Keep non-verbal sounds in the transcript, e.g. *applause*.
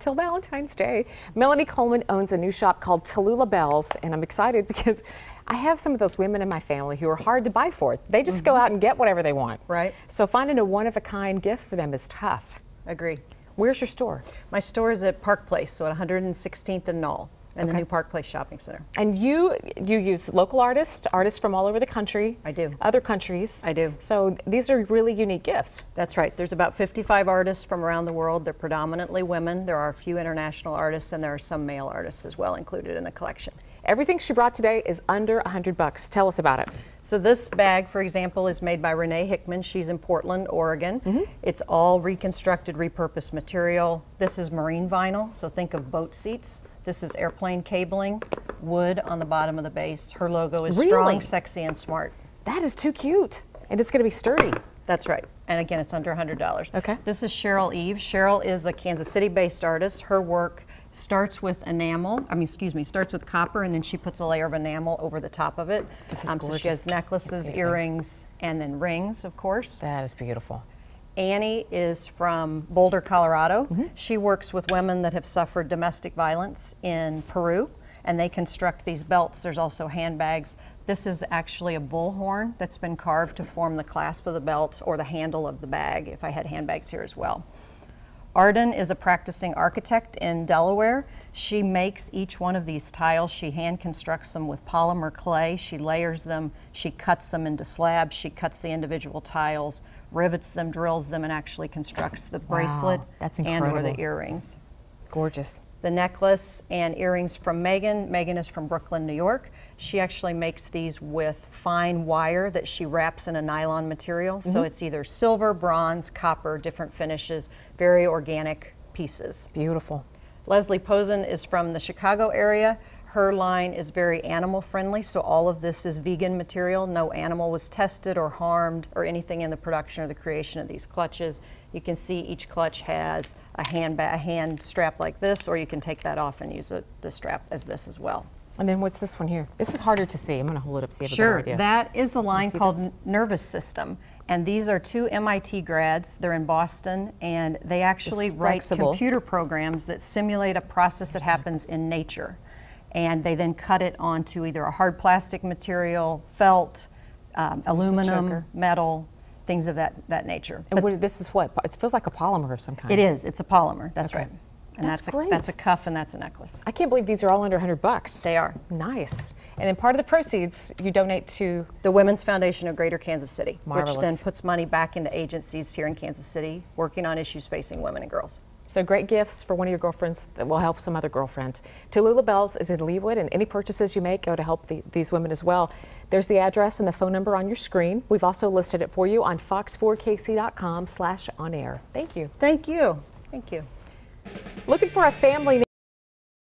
till Valentine's Day. Melanie Coleman owns a new shop called Tallulah Bells, and I'm excited *laughs* because I have some of those women in my family who are hard to buy for. They just go mm-hmm. out and get whatever they want. Right. So finding a one-of-a-kind gift for them is tough. Agree. Where's your store? My store is at Park Place, so at 116th and Nall, in the new Park Place Shopping Center. And you you use local artists, artists from all over the country. I do. Other countries. I do. So these are really unique gifts. That's right. There's about 55 artists from around the world. They're predominantly women. There are a few international artists, and there are some male artists as well included in the collection. Everything she brought today is under 100 bucks. Tell us about it. So this bag, for example, is made by Renee Hickman. She's in Portland, Oregon. Mm-hmm. It's all reconstructed, repurposed material. This is marine vinyl, so think of boat seats. This is airplane cabling, wood on the bottom of the base. Her logo is Really? strong, sexy, and smart. That is too cute. And it's going to be sturdy. That's right. And again, it's under $100. Okay. This is Cheryl Eve. Cheryl is a Kansas City based artist. Her work starts with enamel, I mean, excuse me, starts with copper, and then she puts a layer of enamel over the top of it. This is Um, So she has necklaces, Let's see it. earrings, and then rings, of course. That is beautiful. Annie is from Boulder, Colorado. Mm-hmm. She works with women that have suffered domestic violence in Peru, and they construct these belts. There's also handbags. This is actually a bullhorn that's been carved to form the clasp of the belt or the handle of the bag, if I had handbags here as well. Arden is a practicing architect in Delaware. She makes each one of these tiles. She hand constructs them with polymer clay. She layers them. She cuts them into slabs. She cuts the individual tiles, rivets them, drills them, and actually constructs the bracelet that's and or the earrings. Gorgeous. The necklace and earrings from Megan. Megan is from Brooklyn, New York. She actually makes these with fine wire that she wraps in a nylon material. So mm-hmm. it's either silver, bronze, copper, different finishes, very organic pieces. Beautiful. Leslie Posen is from the Chicago area. Her line is very animal friendly, so all of this is vegan material. No animal was tested or harmed or anything in the production or the creation of these clutches. You can see each clutch has a hand, a hand strap like this, or you can take that off and use it, the strap as this as well. And then what's this one here? This is harder to see. I'm going to hold it up so you have a Sure, better idea. that is a line called this? Nervous System. And these are two MIT grads. They're in Boston, and they actually write flexible. computer programs that simulate a process that happens in nature. And they then cut it onto either a hard plastic material, felt, um, aluminum, metal, things of that, that nature. and what, this is what? It feels like a polymer of some kind. It is, it's a polymer, that's Okay. right. And That's that's, great. A, that's a cuff and that's a necklace. I can't believe these are all under 100 bucks. They are. Nice. And then part of the proceeds you donate to The Women's Foundation of Greater Kansas City, which then puts money back into agencies here in Kansas City working on issues facing women and girls. So great gifts for one of your girlfriends that will help some other girlfriend. Tallulah Bells is in Leawood, and any purchases you make go to help the, these women as well. There's the address and the phone number on your screen. We've also listed it for you on fox4kc.com slash on air. Thank you. Thank you. Thank you. Looking for a family